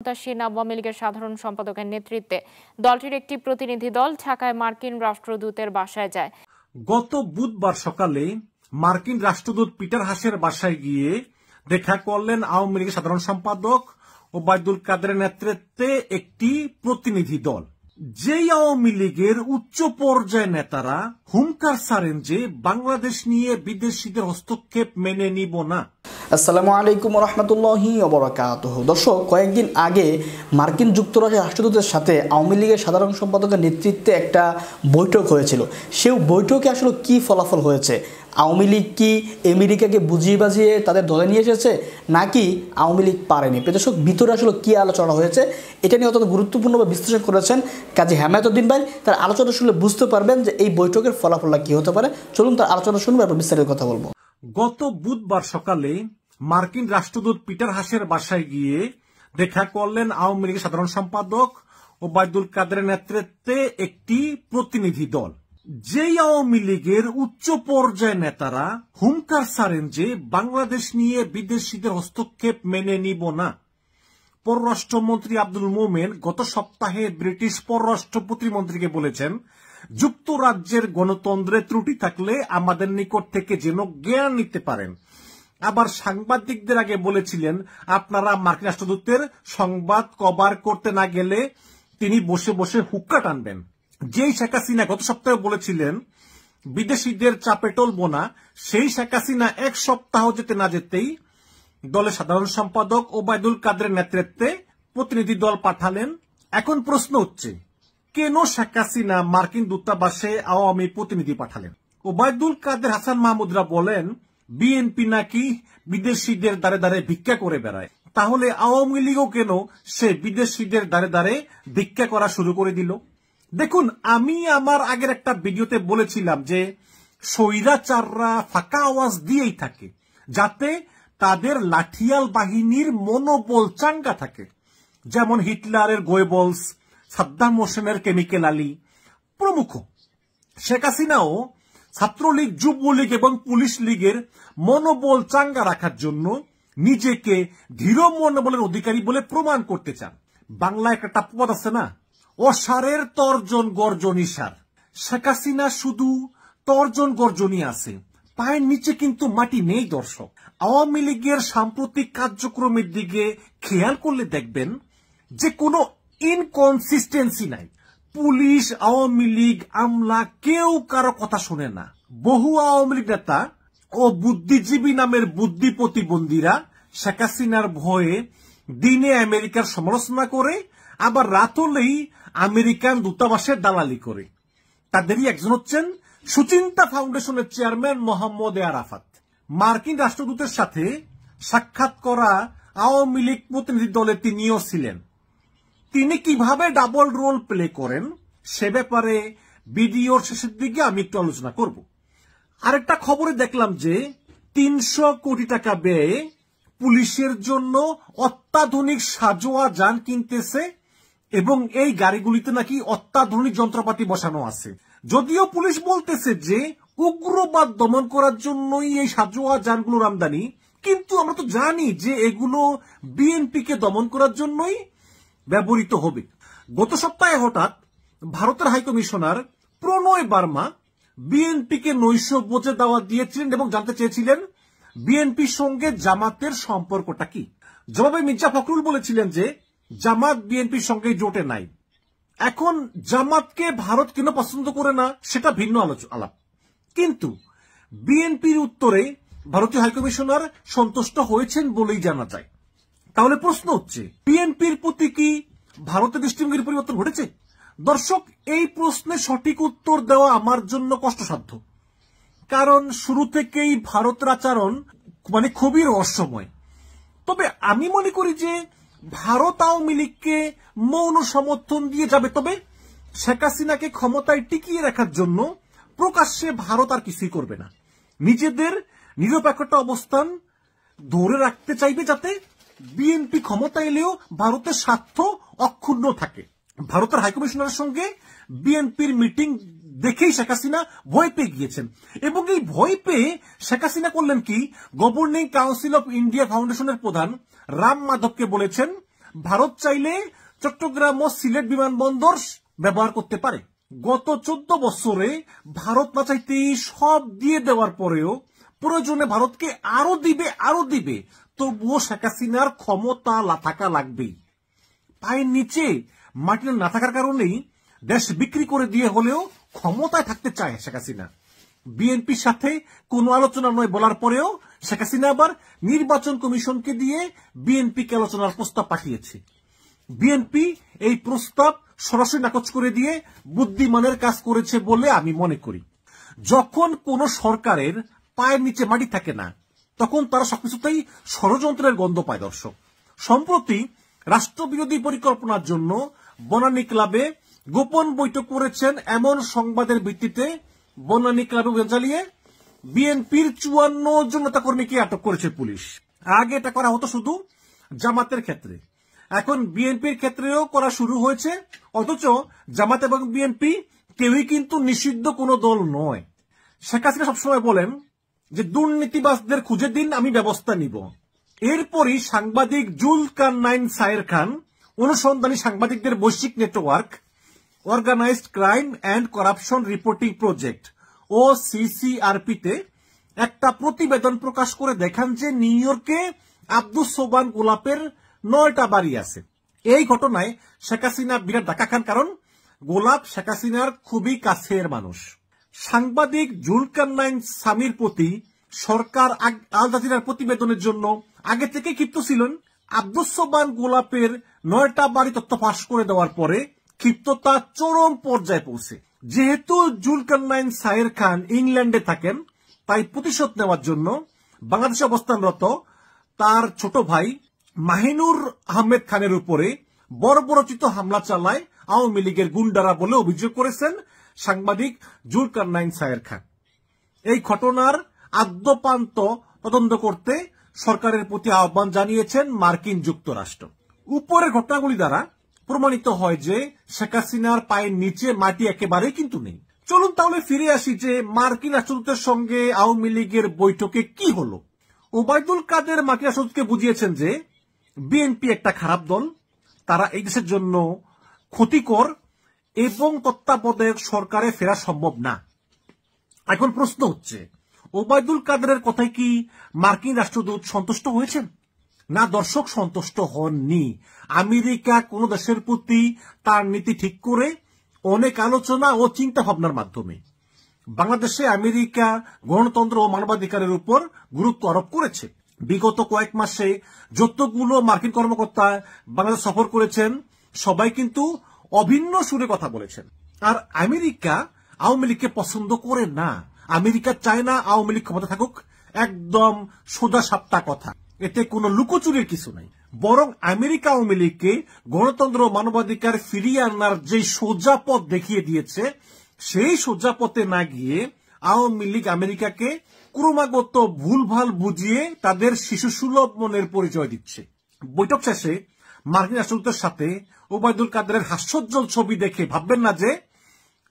ক্ষমতাসীন আওয়ামী লীগের সাধারণ সম্পাদকের নেতৃত্বে। দলটির একটি প্রতিনিধি দল ঢাকায় মার্কিন রাষ্ট্রদূতের বাসায় যায়। গত বুধবার সকালে মার্কিন রাষ্ট্রদূত পিটার হাসের বাসায় গিয়ে দেখা করলেন আওয়ামী লীগের সাধারণ সম্পাদক ওবায়দুল কাদের নেতৃত্বে একটি প্রতিনিধি দল। যেই আওয়ামী লীগের উচ্চ পর্যায়ের নেতারা হুমকার সারেন যে বাংলাদেশ নিয়ে বিদেশিদের হস্তক্ষেপ মেনে নিব না। আসসালামু আলাইকুম রহমতুল্লাহি অবরাকাত দর্শক, কয়েকদিন আগে মার্কিন যুক্তরাষ্ট্রের রাষ্ট্রদূতের সাথে আওয়ামী লীগের সাধারণ সম্পাদকের নেতৃত্বে একটা বৈঠক হয়েছিল। সেই বৈঠকে আসলে কি ফলাফল হয়েছে আওয়ামী লীগ কি আমেরিকাকে বুঝিয়ে বাজিয়ে তাদের দলে নিয়ে এসেছে? নাকি আওয়ামী লীগ পারেনি? প্রদর্শক ভিতরে আসলে কী আলোচনা হয়েছে? এটা নিয়ে অত্যন্ত গুরুত্বপূর্ণভাবে বিশ্লেষণ করেছেন কাজী হেমায়তুদ্দিন ভাই। তার আলোচনা শুনলে বুঝতে পারবেন যে এই বৈঠকের ফলাফলটা কী হতে পারে। চলুন তার আলোচনা শুনব, এরপর বিস্তারিত কথা বলব। গত বুধবার সকালে মার্কিন রাষ্ট্রদূত পিটার হাসের বাসায় গিয়ে দেখা করলেন আওয়ামী লীগের সাধারণ সম্পাদক ওবায়দুল কাদের নেতৃত্বে একটি প্রতিনিধি দল। যেই আওয়ামী লীগের উচ্চ পর্যায়ের নেতারা হুমকার সারেন যে বাংলাদেশ নিয়ে বিদেশিদের হস্তক্ষেপ মেনে নিব না। পররাষ্ট্রমন্ত্রী আব্দুল মোমেন গত সপ্তাহে ব্রিটিশ পররাষ্ট্র প্রতিমন্ত্রীকে বলেছেন, যুক্তরাজ্যের গণতন্ত্রে ত্রুটি থাকলে আমাদের নিকট থেকে যেন জ্ঞান নিতে পারেন। আবার সাংবাদিকদের আগে বলেছিলেন, আপনারা মার্কিন রাষ্ট্রদূতের সংবাদ কভার করতে না গেলে তিনি বসে বসে হুক্কা টানবেন। যেই শেখ হাসিনা গত সপ্তাহে বলেছিলেন, বিদেশিদের চাপে টলব না, সেই শেখ হাসিনা এক সপ্তাহ যেতে না যেতেই দলের সাধারণ সম্পাদক ওবায়দুল কাদের নেতৃত্বে প্রতিনিধি দল পাঠালেন। এখন প্রশ্ন হচ্ছে, কেন শেখ হাসিনা মার্কিন দূতাবাসে আওয়ামী প্রতিনিধি পাঠালেন? ওবায়দুল কাদের হাসান মাহমুদরা বলেন, বিএনপি নাকি বিদেশিদের দ্বারে দ্বারে ভিক্ষা করে বেড়ায়। তাহলে আওয়ামী লীগও কেন সে বিদেশিদের দ্বারে দ্বারে ভিক্ষা করা শুরু করে দিল? দেখুন, আমি আমার আগের একটা ভিডিওতে বলেছিলাম যে স্বৈরাচাররা ফাঁকা আওয়াজ দিয়েই থাকে, যাতে তাদের লাঠিয়াল বাহিনীর মনোবল চাঙ্গা থাকে। যেমন হিটলারের গোয়েবলস, সাদ্দাম হোসেনের কেমিক্যাল আলী, প্রমুখ। শেখ হাসিনাও ছাত্রলীগ, যুবলীগ এবং পুলিশ লীগের মনোবল চাঙ্গা রাখার জন্য নিজেকে ধীর মনোবলের অধিকারী বলে প্রমাণ করতে চান। বাংলায় একটা পদ আছে না? অসারের তর্জন গর্জনী সার। শেখ হাসিনা শুধু তর্জন গর্জনী আছে, পায়ের নিচে কিন্তু মাটি নেই দর্শক। আওয়ামী লীগের সাম্প্রতিক কার্যক্রমের দিকে খেয়াল করলে দেখবেন যে কোনো ইনকনসিস্টেন্সি নাই। পুলিশ, আওয়ামী লীগ, আমলা কেউ কারও কথা শোনে না। বহু আওয়ামী লীগ নেতা ও বুদ্ধিজীবী নামের বুদ্ধি প্রতিবন্ধীরা শেখ হাসিনার ভয়ে দিনে আমেরিকার সমালোচনা করে আবার রাত হলেই আমেরিকান দূতাবাসের দালালি করে। তাদেরই একজন হচ্ছেন সুচিন্তা ফাউন্ডেশনের চেয়ারম্যান মোহাম্মদ এ আরাফাত। মার্কিন রাষ্ট্রদূতের সাথে সাক্ষাৎ করা আওয়ামী লীগ প্রতিনিধি দলে তিনিও ছিলেন। তিনি কীভাবে ডাবল রোল প্লে করেন, সে ব্যাপারে ভিডিওর শেষের দিকে আমি একটু আলোচনা করব। আরেকটা খবরে দেখলাম যে তিনশো কোটি টাকা ব্যয়ে পুলিশের জন্য অত্যাধুনিক সাজোয়া যান কিনতেছে এবং এই গাড়িগুলিতে নাকি অত্যাধুনিক যন্ত্রপাতি বসানো আছে। যদিও পুলিশ বলতেছে যে, উগ্রবাদ দমন করার জন্যই এই সাজোয়া যানগুলোর আমদানি, কিন্তু আমরা তো জানি যে এগুলো বিএনপিকে দমন করার জন্যই ব্যবহৃত হবে। গত সপ্তাহে হঠাৎ ভারতের হাইকমিশনার প্রণয় বার্মা বিএনপিকে নৈশ বোঝে দাওয়া দিয়েছিলেন এবং জানতে চেয়েছিলেন, বিএনপির সঙ্গে জামাতের সম্পর্কটা কি। জবাবে মির্জা ফখরুল বলেছিলেন যে জামাত বিএনপির সঙ্গে জোটে নাই। এখন জামাতকে ভারত কেন পছন্দ করে না, সেটা ভিন্ন আলাপ। কিন্তু বিএনপির উত্তরে ভারতীয় হাইকমিশনার সন্তুষ্ট হয়েছেন বলেই জানা যায়। তাহলে প্রশ্ন হচ্ছে, বিএনপির প্রতি কি ভারতের দৃষ্টিভঙ্গির পরিবর্তন ঘটেছে? দর্শক, এই প্রশ্নে সঠিক উত্তর দেওয়া আমার জন্য কষ্টসাধ্য। কারণ শুরু থেকেই ভারতের আচরণ মানে খুবই রহস্যময়। তবে আমি মনে করি যে ভারত আওয়ামী লীগকে মৌন সমর্থন দিয়ে যাবে। তবে শেখ হাসিনাকে ক্ষমতায় টিকিয়ে রাখার জন্য প্রকাশ্যে ভারত আর কিছুই করবে না। নিজেদের নিরপেক্ষতা অবস্থান ধরে রাখতে চাইবে যাতে বিএনপি ক্ষমতা এলেও ভারতের স্বার্থ অক্ষুণ্ণ থাকে। ভারতের হাইকমিশনারের সঙ্গে বিএনপির মিটিং দেখেই শেখ হাসিনা ভয় পেয়ে গিয়েছেন। এবং এই ভয় পেয়ে শেখ হাসিনা করলেন কি? গভর্নিং কাউন্সিল অফ ইন্ডিয়া ফাউন্ডেশনের প্রধান রাম মাধবকে বলেছেন, ভারত চাইলে চট্টগ্রাম ও সিলেট বিমানবন্দর ব্যবহার করতে পারে। গত চোদ্দ বছরে ভারত না চাইতেই সব দিয়ে দেওয়ার পরেও প্রয়োজনে ভারতকে আরও দিবে আরও দিবে। তবুও শেখ হাসিনার ক্ষমতা থাকা লাগবেই। পায়ের নিচে মাটির না থাকার কারণেই দেশ বিক্রি করে দিয়ে হলেও ক্ষমতায় থাকতে চায় শেখ হাসিনা। বিএনপির সাথে কোনো আলোচনা নয় বলার পরেও শেখ হাসিনা আবার নির্বাচন কমিশনকে দিয়ে বিএনপিকে আলোচনার প্রস্তাব পাঠিয়েছে। বিএনপি এই প্রস্তাব সরাসরি নাকচ করে দিয়ে বুদ্ধিমানের কাজ করেছে বলে আমি মনে করি। যখন কোন সরকারের পায়ের নিচে মাটি থাকে না, তখন তারা সবকিছুতেই ষড়যন্ত্রের গন্ধ পায় দর্শক। সম্প্রতি রাষ্ট্রবিরোধী পরিকল্পনার জন্য বনানী ক্লাবে গোপন বৈঠক করেছেন এমন সংবাদের ভিত্তিতে বনানী ক্লাবে অভিযান চালিয়ে বিএনপির চুয়ান্ন জন নেতাকর্মীকে আটক করেছে পুলিশ। আগে এটা করা হতো শুধু জামাতের ক্ষেত্রে। এখন বিএনপির ক্ষেত্রেও করা শুরু হয়েছে, অথচ জামাত এবং বিএনপি কেউই কিন্তু নিষিদ্ধ কোনো দল নয়। শেখ হাসিনা সবসময় বলেন যে দুর্নীতিবাসদের খুঁজে দিন, আমি ব্যবস্থা নিব। এরপরই সাংবাদিক জুল কান নাইন সায়ের খান অনুসন্ধানী সাংবাদিকদের বৈশ্বিক network organized crime and corruption reporting project ও সিসিআরপিতে একটা প্রতিবেদন প্রকাশ করে দেখান যে নিউ ইয়র্কে আব্দুস সোবান গোলাপের নয়টা বাড়ি আছে। এই ঘটনায় শেখ হাসিনা বিরাট ডাকা খান কারণ গোলাপ শেখ হাসিনার খুবই কাছের মানুষ। সাংবাদিক জুলকান্নাইন স্বামীর প্রতি সরকার আল জাজিরার প্রতিবেদনের জন্য আগে থেকে ক্ষিপ্ত ছিলেন। আব্দুস গোলাপের নয়টা বাড়ি তথ্য ফাঁস করে দেওয়ার পরে ক্ষিপ্ততা চরম পর্যায়ে পৌঁছে। যেহেতু জুলকান্নাইন সায়ের খান ইংল্যান্ডে থাকেন, তাই প্রতিশোধ নেওয়ার জন্য বাংলাদেশে অবস্থানরত তার ছোট ভাই মাহিনুর আহমেদ খানের উপরে বর্বরচিত হামলা চালায় আওয়ামী লীগের গুন্ডারা বলে অভিযোগ করেছেন সাংবাদিক জুলকান্নাইন সায়ের খান। এই ঘটনার আদ্যপান্ত তদন্ত করতে সরকারের প্রতি আহ্বান জানিয়েছেন মার্কিন যুক্তরাষ্ট্র। উপরের ঘটনাগুলি দ্বারা প্রমাণিত হয় যে শেখ হাসিনার পায়ের নিচে মাটি একেবারেই কিন্তু নেই। চলুন তাহলে ফিরে আসি যে মার্কিন রাষ্ট্রদূতের সঙ্গে আওয়ামী লীগের বৈঠকে কি হলো। ওবায়দুল কাদের মার্কিন রাষ্ট্রদূতকে বুঝিয়েছেন যে বিএনপি একটা খারাপ দল, তারা এই দেশের জন্য ক্ষতিকর এবং তত্ত্বাবধায়ক সরকারে ফেরা সম্ভব না। এখন প্রশ্ন হচ্ছে, ওবায়দুল কাদেরের কথায় কি মার্কিন রাষ্ট্রদূত সন্তুষ্ট হয়েছেন? না দর্শক সন্তুষ্ট হননি। আমেরিকা কোন দেশের প্রতি তার নীতি ঠিক করে অনেক আলোচনা ও চিন্তা ভাবনার মাধ্যমে। বাংলাদেশে আমেরিকা গণতন্ত্র ও মানবাধিকারের উপর গুরুত্ব আরোপ করেছে। বিগত কয়েক মাসে যতগুলো মার্কিন কর্মকর্তা বাংলাদেশ সফর করেছেন, সবাই কিন্তু অভিন্ন সুরে কথা বলেছেন। আর আমেরিকা আওয়ামী লীগকে পছন্দ করে না। আমেরিকা চায় না আওয়ামী লীগ ক্ষমতা থাকুক। একদম সোজা সাপ্তা কথা। এতে কোনো লুকোচুরির কিছু নাই। বরং আমেরিকা আওয়ামী লীগকে গণতন্ত্র মানবাধিকার ফিরিয়ে আনার যে সোজা পথ দেখিয়ে দিয়েছে, সেই সোজা পথে না গিয়ে আওয়ামী লীগ আমেরিকাকে ক্রমাগত ভুলভাল বুঝিয়ে তাদের শিশু সুলভ মনের পরিচয় দিচ্ছে। বৈঠক শেষে মার্কিন রাষ্ট্রদূতের সাথে ওবায়দুল কাদেরের হাস্যোজ্জ্বল ছবি দেখে ভাববেন না যে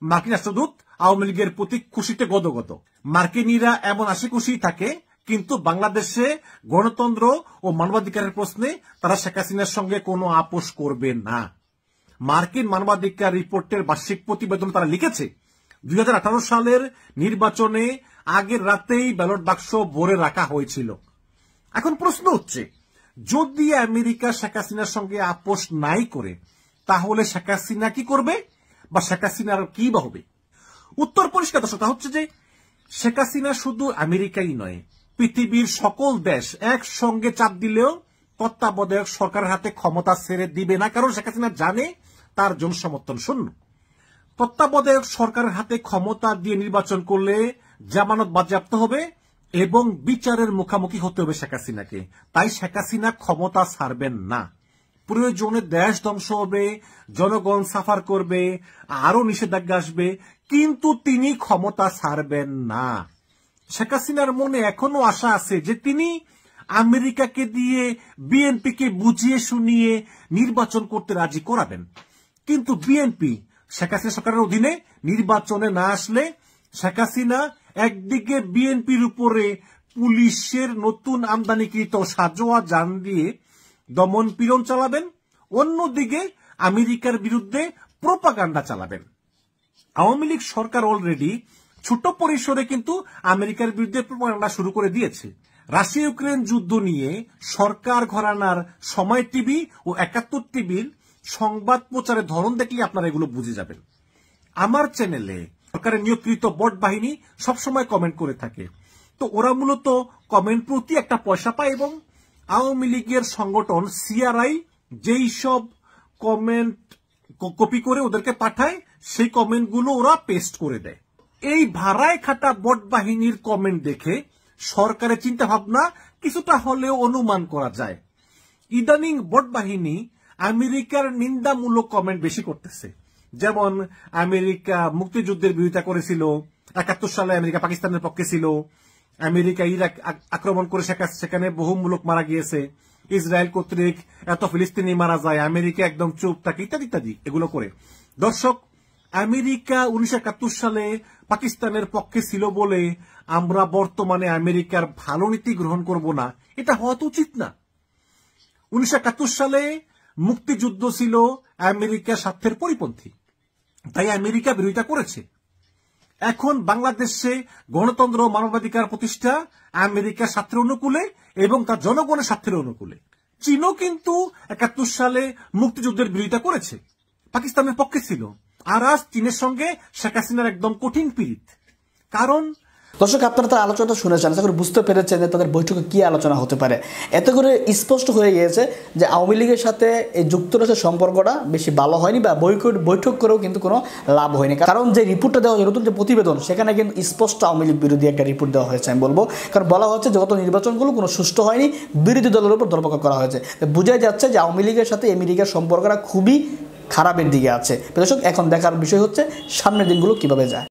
মার্কিন রাষ্ট্রদূত আওয়ামী লীগের প্রতি খুশিতে গদগদ। মার্কিনীরা এমন আশি খুশি থাকে কিন্তু বাংলাদেশে গণতন্ত্র ও মানবাধিকারের প্রশ্নে তারা শেখ হাসিনার সঙ্গে কোনো আপোষ করবে না। মার্কিন মানবাধিকার রিপোর্টের বার্ষিক প্রতিবেদন তারা লিখেছে, দুই হাজার আঠারো সালের নির্বাচনে আগের রাতেই ব্যালট বাক্স ভরে রাখা হয়েছিল। এখন প্রশ্ন হচ্ছে, যদি আমেরিকা শেখ হাসিনার সঙ্গে আপোষ নাই করে, তাহলে শেখ হাসিনা কি করবে বা শেখ হাসিনার কি বা হবে? উত্তর পরিষ্কার, দর্শক হচ্ছে যে শেখ হাসিনা শুধু আমেরিকাই নয় পৃথিবীর সকল দেশ একসঙ্গে চাপ দিলেও তত্ত্বাবধায়ক সরকারের হাতে ক্ষমতা ছেড়ে দিবে না। কারণ শেখ হাসিনা জানে তার জনসমর্থন শূন্য। তত্ত্বাবধায়ক সরকারের হাতে ক্ষমতা দিয়ে নির্বাচন করলে জামানত বাজেয়াপ্ত হবে এবং বিচারের মুখামুখি হতে হবে শেখ হাসিনাকে। তাই শেখ হাসিনা ক্ষমতা ছাড়বেন না। প্রয়োজনে দেশ ধ্বংস হবে, জনগণ সাফার করবে আরও নিষেধাজ্ঞা আসবে, কিন্তু তিনি ক্ষমতা ছাড়বেন না। শেখ হাসিনার মনে এখনও আশা আছে যে তিনি আমেরিকাকে দিয়ে বিএনপিকে বুঝিয়ে শুনিয়ে নির্বাচন করতে রাজি করাবেন। কিন্তু বিএনপি শেখ হাসিনা সরকারের অধীনে নির্বাচনে না আসলে শেখ হাসিনা একদিকে বিএনপির উপরে পুলিশের নতুন আমদানিকৃত সাজোয়া যান দিয়ে দমন পীড়ন চালাবেন, অন্যদিকে আমেরিকার বিরুদ্ধে প্রোপাগান্ডা চালাবেন। আওয়ামী লীগ সরকার অলরেডি ছোট পরিসরে কিন্তু আমেরিকার বিরুদ্ধে প্রোপাগান্ডা শুরু করে দিয়েছে। রাশিয়া ইউক্রেন যুদ্ধ নিয়ে সরকার ঘরানার সময় টিভি ও একাত্তর টিভির সংবাদ প্রচারের ধরন দেখলে আপনারা এগুলো বুঝে যাবেন। আমার চ্যানেলে সরকারের নিয়োগকৃত বট বাহিনী সবসময় কমেন্ট করে থাকে। তো ওরা মূলত কমেন্ট প্রতি একটা পয়সা পায় এবং আওয়ামী লীগের সংগঠন সিআরআই যেই সব কমেন্ট কপি করে ওদেরকে পাঠায়, সেই কমেন্টগুলো ওরা পেস্ট করে দেয়। এই ভাড়ায় খাটা বট বাহিনীর কমেন্ট দেখে সরকারের চিন্তা ভাবনা কিছুটা হলেও অনুমান করা যায়। ইদানিং বট বাহিনী আমেরিকার নিন্দামূলক কমেন্ট বেশি করতেছে। যেমন, আমেরিকা মুক্তিযুদ্ধের বিরোধিতা করেছিল, একাত্তর সালে আমেরিকা পাকিস্তানের পক্ষে ছিল, আমেরিকা ইরাক আক্রমণ করে সেখা- সেখানে বহুমূলক মারা গিয়েছে, ইসরায়েল কর্তৃক এত ফিলিস্তিনি মারা যায়, আমেরিকা একদম চুপ থাকে, ইত্যাদি ইত্যাদি, এগুলো করে। দর্শক আমেরিকা উনিশশো একাত্তর সালে পাকিস্তানের পক্ষে ছিল বলে আমরা বর্তমানে আমেরিকার ভালো নীতি গ্রহণ করব না। এটা হওয়া তো উচিত না। উনিশশো একাত্তর সালে মুক্তিযুদ্ধ ছিল আমেরিকার স্বার্থের পরিপন্থী। তাই আমেরিকা বিরোধিতা করেছে। এখন বাংলাদেশে গণতন্ত্র মানবাধিকার প্রতিষ্ঠা আমেরিকার স্বার্থের অনুকূলে এবং তার জনগণের স্বার্থের অনুকূলে। চীনও কিন্তু একাত্তর সালে মুক্তিযুদ্ধের বিরোধিতা করেছে। পাকিস্তানের পক্ষে ছিল। আর আজ চীনের সঙ্গে শেখ হাসিনার একদম কঠিন পীড়িত। কারণ দর্শক, আপনারা তার আলোচনাটা শুনেছেন। আশা বুঝতে পেরেছেন যে তাদের বৈঠকে কী আলোচনা হতে পারে। এত করে স্পষ্ট হয়ে গিয়েছে যে আওয়ামী লীগের সাথে এই যুক্তরাষ্ট্রের সম্পর্কটা বেশি ভালো হয়নি বা বৈঠক বৈঠক করেও কিন্তু কোনো লাভ হয়নি। কারণ যে রিপোর্টটা দেওয়া হয়েছে, নতুন যে প্রতিবেদন, সেখানে কিন্তু স্পষ্ট আওয়ামী লীগ বিরোধী একটা রিপোর্ট দেওয়া হয়েছে, আমি বলব। কারণ বলা হচ্ছে যে গত নির্বাচনগুলো কোনো সুষ্ঠু হয়নি। বিরোধী দলের উপর দরপক্ষ করা হয়েছে। বোঝাই যাচ্ছে যে আওয়ামী লীগের সাথে আমেরিকার সম্পর্কটা খুবই খারাপের দিকে আছে। দর্শক এখন দেখার বিষয় হচ্ছে সামনের দিনগুলো কীভাবে যায়।